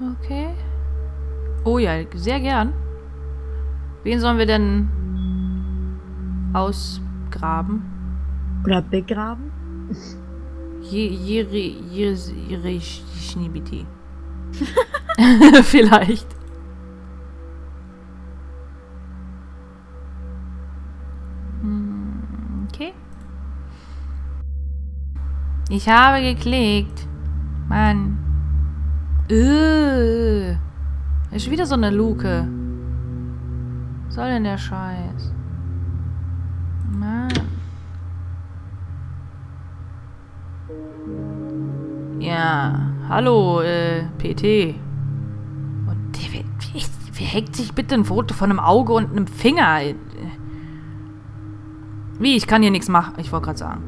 Okay. Oh ja, sehr gern. Wen sollen wir denn ausgraben? Oder begraben? Jiri, Jiri, Schnibiti. Vielleicht. Hm, Okay. Ich habe geklickt. Mann. Äh. Ist wieder so eine Luke. Was soll denn der Scheiß? Mann. Ja, hallo, äh, PT. Und der, wer, wer, hängt sich bitte ein Foto von einem Auge und einem Finger? Wie, ich kann hier nichts machen. Ich wollte gerade sagen.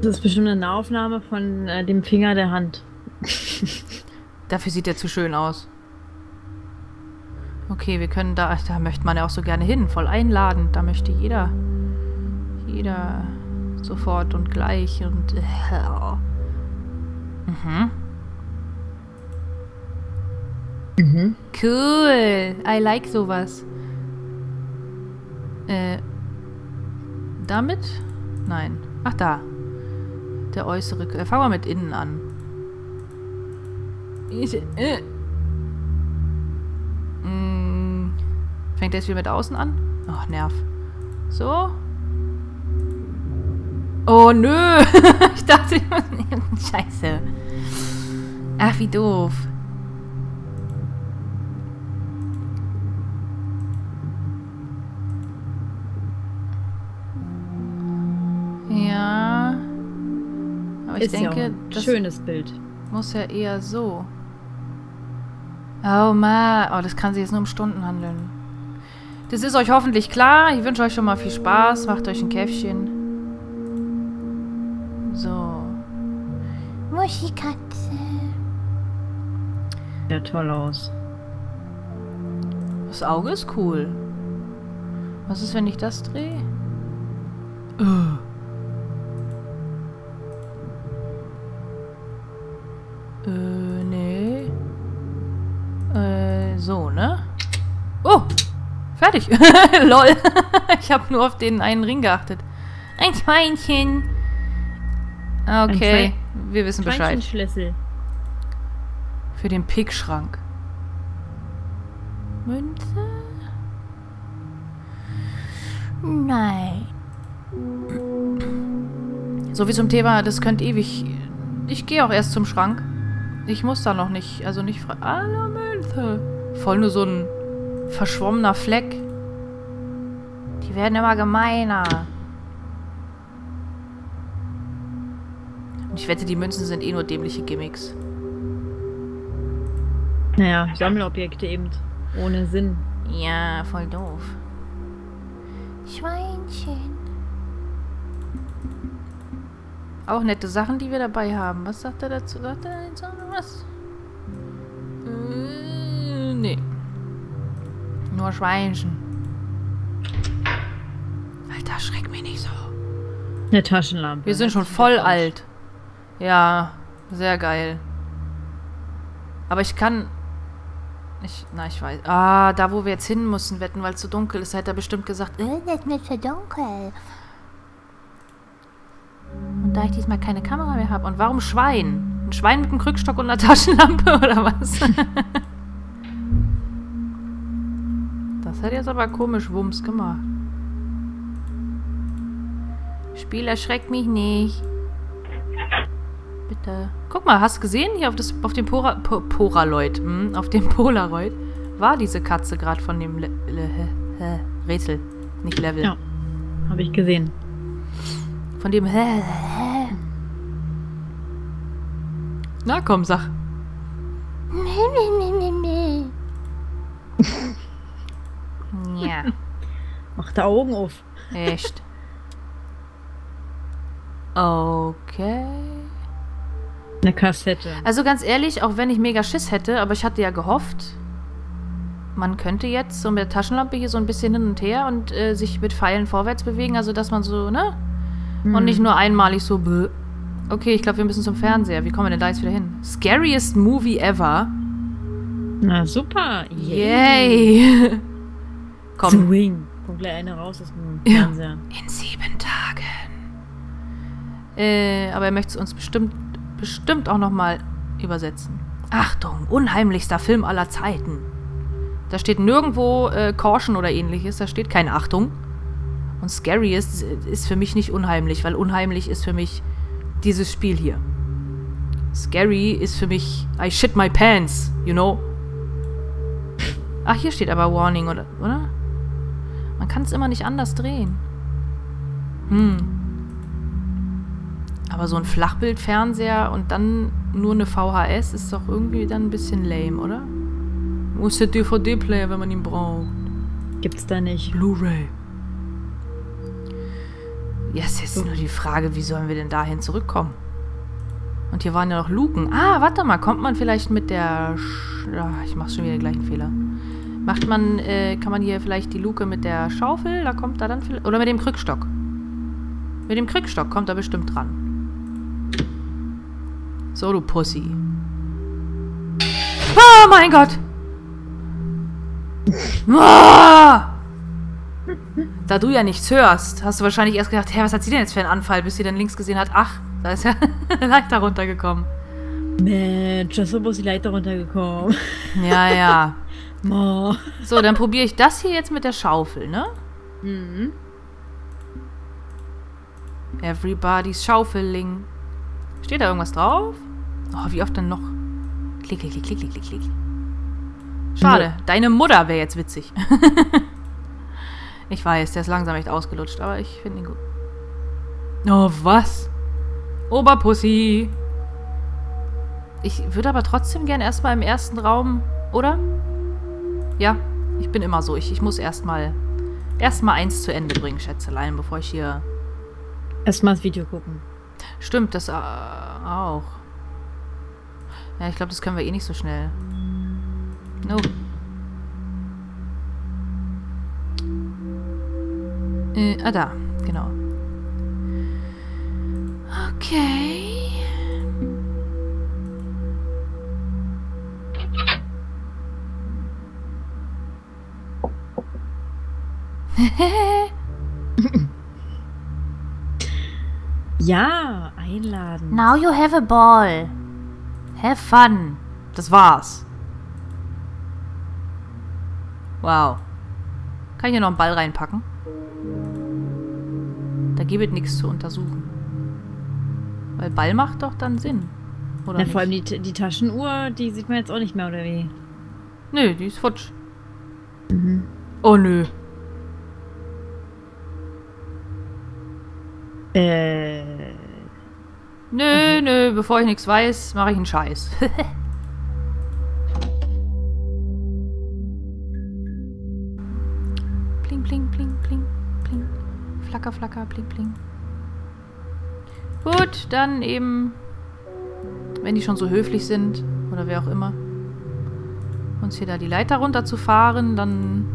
Das ist bestimmt eine Nahaufnahme von äh, dem Finger der Hand. Dafür sieht er zu schön aus. Okay, wir können da, da möchte man ja auch so gerne hin, voll einladen. Da möchte jeder, jeder sofort und gleich und. Äh, mhm. Mhm. Cool. I like sowas. Äh. Damit? Nein. Ach, da. Der äußere. Äh, fangen wir mit innen an. Ich, äh. Mm. Fängt er jetzt wieder mit außen an? Ach, Nerv. So. Oh, nö. ich dachte, ich muss... Scheiße. Ach, wie doof. Ja. Aber ich ist ja denke, ein das schönes Bild. muss ja eher so. Oh ma, oh, das kann sich jetzt nur um Stunden handeln. Das ist euch hoffentlich klar. Ich wünsche euch schon mal viel Spaß. Macht euch ein Käffchen. So. Muschikatze. Ja, toll aus. Das Auge ist cool. Was ist, wenn ich das drehe? Uh. So, ne? Oh! Fertig. Lol. ich habe nur auf den einen Ring geachtet. Ein Schweinchen. Okay, wir wissen Bescheid. Schlüssel. Für den Pickschrank. Münze? Nein. So wie zum Thema, das könnte ewig. Ich gehe auch erst zum Schrank. Ich muss da noch nicht, also nicht frei. Alle Münze. Voll nur so ein verschwommener Fleck. Die werden immer gemeiner. Und ich wette, die Münzen sind eh nur dämliche Gimmicks. Naja, Sammelobjekte eben. Ohne Sinn. Ja, voll doof. Schweinchen. Auch nette Sachen, die wir dabei haben. Was sagt er dazu? Sagt er noch was? Nee. Nur Schweinchen. Alter, schreck mich nicht so. Eine Taschenlampe. Wir sind schon voll alt. Ja, sehr geil. Aber ich kann... Ich, na, ich weiß. Ah, da wo wir jetzt hin müssen, wetten, weil es so dunkel ist, hätte er bestimmt gesagt, äh, das ist mir zu dunkel. Und da ich diesmal keine Kamera mehr habe. Und warum Schwein? Ein Schwein mit einem Krückstock und einer Taschenlampe oder was? Hat jetzt aber komisch Wumms gemacht. Spiel erschreckt mich nicht. Bitte. Guck mal, hast du gesehen? Hier auf, das, auf dem Pora, po, Polaroid. Hm, auf dem Polaroid war diese Katze gerade von dem Le, Le, Le, Rätsel. Nicht Level. Ja. Habe ich gesehen. Von dem. Na komm, sag. ja, Mach da Augen auf. echt. Okay. Eine Kassette. Also ganz ehrlich, auch wenn ich mega Schiss hätte, aber ich hatte ja gehofft, man könnte jetzt so mit der Taschenlampe hier so ein bisschen hin und her und äh, sich mit Pfeilen vorwärts bewegen, also dass man so, ne? Hm. Und nicht nur einmalig so, bäh. Okay, ich glaube, wir müssen zum Fernseher. Wie kommen wir denn da jetzt wieder hin? Scariest Movie ever. Na super. Yay! Komm, Swing. Kommt gleich eine raus aus dem Ja. Fernseher. in sieben Tagen. Äh, aber er möchte es uns bestimmt, bestimmt auch nochmal übersetzen. Achtung, unheimlichster Film aller Zeiten. Da steht nirgendwo äh, Caution oder ähnliches, da steht keine Achtung. Und Scary ist, ist für mich nicht unheimlich, weil unheimlich ist für mich dieses Spiel hier. Scary ist für mich I shit my pants, you know? Ach, hier steht aber Warning, oder? oder? Man kann es immer nicht anders drehen. Hm. Aber so ein Flachbildfernseher und dann nur eine VHS ist doch irgendwie dann ein bisschen lame, oder? Wo ist der DVD-Player, wenn man ihn braucht? Gibt's da nicht. Blu-ray. Ja, ist jetzt nur die Frage, wie sollen wir denn dahin zurückkommen? Und hier waren ja noch Luken. Ah, warte mal, kommt man vielleicht mit der... Sch ah, ich mach schon wieder den gleichen Fehler. Macht man, äh, kann man hier vielleicht die Luke mit der Schaufel? Da kommt da dann vielleicht... Oder mit dem Krückstock. Mit dem Krückstock kommt er bestimmt dran. So, du Pussy. Oh mein Gott! Ah! Da du ja nichts hörst, hast du wahrscheinlich erst gedacht, hä, was hat sie denn jetzt für einen Anfall, bis sie dann links gesehen hat, ach, da ist ja Leiter runtergekommen. Mensch, das ist bloß die Leiter runtergekommen. Ja, ja. Mo. So, dann probiere ich das hier jetzt mit der Schaufel, ne? Mhm. Everybody's Schaufelling. Steht da irgendwas drauf? Oh, wie oft denn noch? Klick, klick, klick, klick, klick, klick. Schade, deine Mutter wäre jetzt witzig. ich weiß, der ist langsam echt ausgelutscht, aber ich finde ihn gut. Oh, was? Oberpussy. Ich würde aber trotzdem gern erstmal im ersten Raum, oder? Ja, ich bin immer so. Ich, ich muss erstmal erstmal eins zu Ende bringen, Schätzelein, bevor ich hier Erstmal das Video gucken. Stimmt, das äh, auch. Ja, ich glaube, das können wir eh nicht so schnell. No. Äh, ah, da. Genau. Okay. Ja, einladen. Now you have a ball. Have fun. Das war's. Wow. Kann ich hier noch einen Ball reinpacken? Da gibt es nichts zu untersuchen. Weil Ball macht doch dann Sinn. Oder Na, vor allem die, die Taschenuhr, die sieht man jetzt auch nicht mehr, oder wie? Nö, die ist futsch. Mhm. Oh nö. Äh. Nö, nö, bevor ich nichts weiß, mache ich einen Scheiß. bling, bling, bling, bling, bling. Flacker, flacker, bling, bling. Gut, dann eben, wenn die schon so höflich sind, oder wer auch immer, uns hier da die Leiter runterzufahren, dann...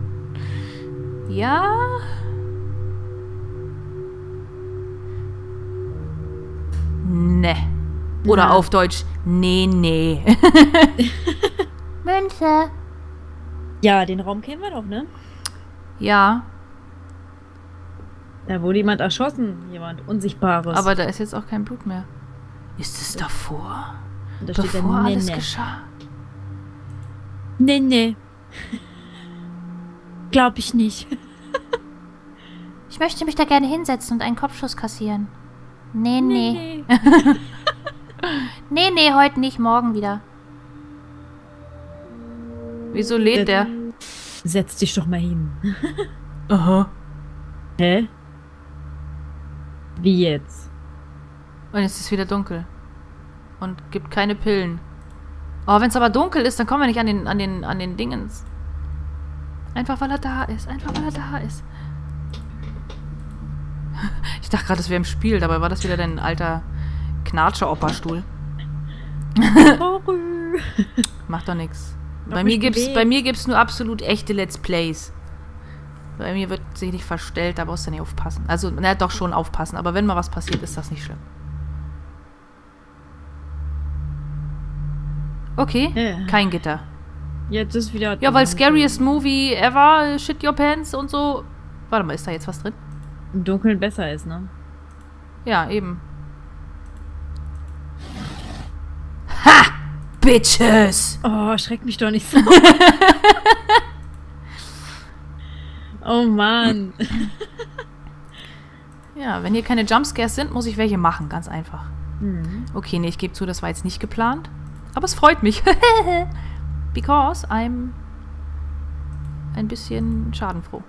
Ja... Ne. Oder Na. auf Deutsch, nee, nee. Münze. Ja, den Raum kennen wir doch, ne? Ja, Da wurde jemand erschossen. Jemand Unsichtbares. aber da ist jetzt auch kein Blut mehr. Ist es davor? Da steht Bevor dann, nee, alles nee. geschah? Nee, nee. Glaub ich nicht. Ich möchte mich da gerne hinsetzen und einen Kopfschuss kassieren. Nee, nee. Nee, nee, heute nicht, morgen wieder. Wieso lädt der? Setz dich doch mal hin. Aha. Hä? Wie jetzt? Und jetzt ist es wieder dunkel. Und gibt keine Pillen. Oh, wenn es aber dunkel ist, dann kommen wir nicht an den, an den, an den Dingens. Einfach weil er da ist. Einfach weil er da ist. Ich dachte gerade, das wäre im Spiel, dabei war das wieder dein alter Knatscher-Operstuhl. Macht doch nichts. Bei mir gibt's, bei mir gibt's nur absolut echte Let's Plays. Bei mir wird sich nicht verstellt, da brauchst du nicht aufpassen. Also, na doch schon aufpassen, aber wenn mal was passiert, ist das nicht schlimm. Okay, Ja. kein Gitter. Jetzt ist wieder. Ja, weil scariest movie ever, shit your pants und so. Warte mal, ist da jetzt was drin? Im Dunkeln besser ist, ne? Ja, eben. Ha! Bitches! Oh, schreck mich doch nicht so. oh Mann. Ja, wenn hier keine Jumpscares sind, muss ich welche machen, ganz einfach. Hm. Okay, nee, ich gebe zu, das war jetzt nicht geplant. Aber es freut mich. Because I'm ein bisschen schadenfroh.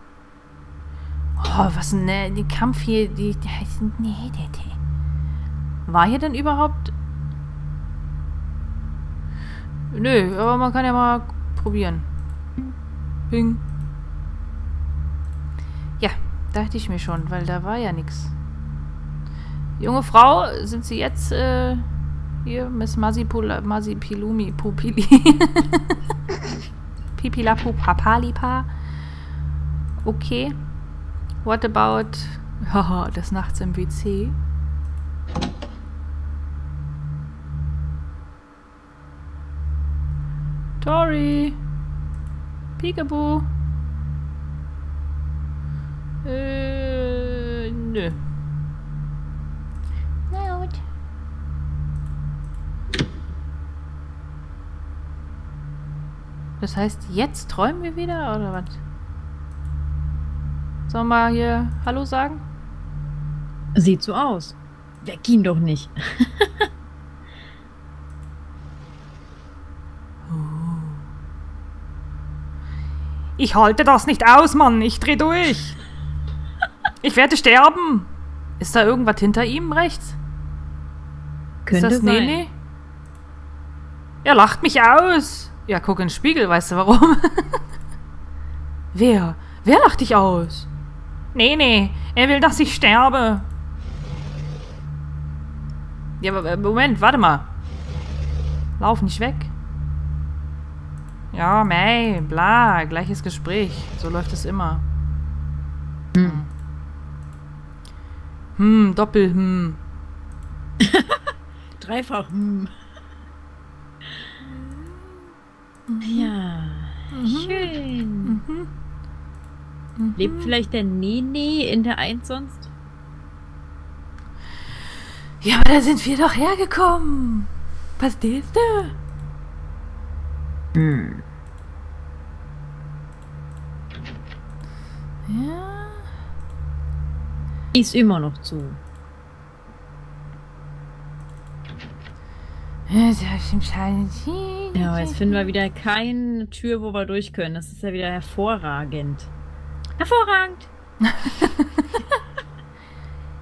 Oh, was ne, die Kampf hier, die, nee, der, der. War hier denn überhaupt... Nö, aber man kann ja mal probieren. Ping. Ja, dachte ich mir schon, weil da war ja nichts. Junge Frau, sind Sie jetzt äh, hier Miss Masipula, Masipilumi Pupili? Pipilapu Papalipa? Okay. What about haha, des Nachts im WC? Tori! Peekaboo! Äh, nö. Na gut. Das heißt, jetzt träumen wir wieder, oder was? Sollen wir mal hier Hallo sagen? Sieht so aus. Weck ihn doch nicht. Ich halte das nicht aus, Mann. Ich dreh durch. Ich werde sterben. Ist da irgendwas hinter ihm rechts? Könnte ist das sein. Nene? Er lacht mich aus. Ja, guck in den Spiegel, weißt du warum? Wer? Wer lacht dich aus? Nene, er will, dass ich sterbe. Ja, aber äh, Moment, warte mal. Lauf nicht weg. Ja, mei, bla, gleiches Gespräch. So läuft es immer. Hm. Hm, Doppel, hm. Dreifach. Hm. Ja, schön. Mhm. Lebt vielleicht der Nene in der Eins sonst? Ja, aber da sind wir doch hergekommen. Verstehst du? Hm. Ja. Ist immer noch zu. Ja, aber jetzt finden wir wieder keine Tür, wo wir durch können. Das ist ja wieder hervorragend. Hervorragend!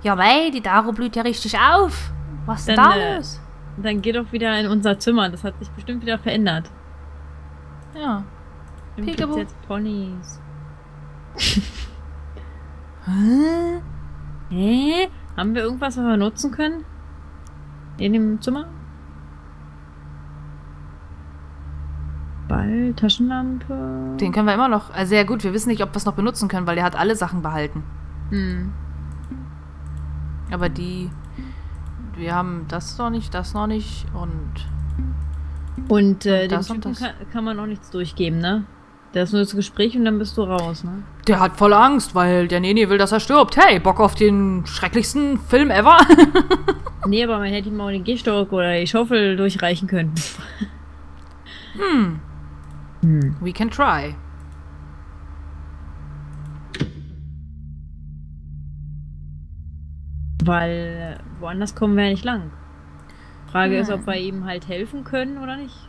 Ja, mei, die Daro blüht ja richtig auf. Was ist denn da äh, los? Dann geh doch wieder in unser Zimmer. Das hat sich bestimmt wieder verändert. Ja. Peekaboo. jetzt Ponys. Hä? Hä? Haben wir irgendwas, was wir nutzen können? In dem Zimmer? Ball, Taschenlampe. Den können wir immer noch. Also ja gut, wir wissen nicht, ob wir es noch benutzen können, weil der hat alle Sachen behalten. Hm. Aber die. Wir haben das noch nicht, das noch nicht und. Und äh, Und dem Typen das. kann, kann man auch nichts durchgeben, ne? Der ist nur das Gespräch und dann bist du raus, ne? Der hat voll Angst, weil der Nene will, dass er stirbt. Hey, Bock auf den schrecklichsten Film ever? Nee, aber man hätte ihm auch den Gehstock oder die Schaufel durchreichen können. hm, Hm. we can try. Weil woanders kommen wir ja nicht lang. Frage ist, Nein. ob wir ihm halt helfen können oder nicht.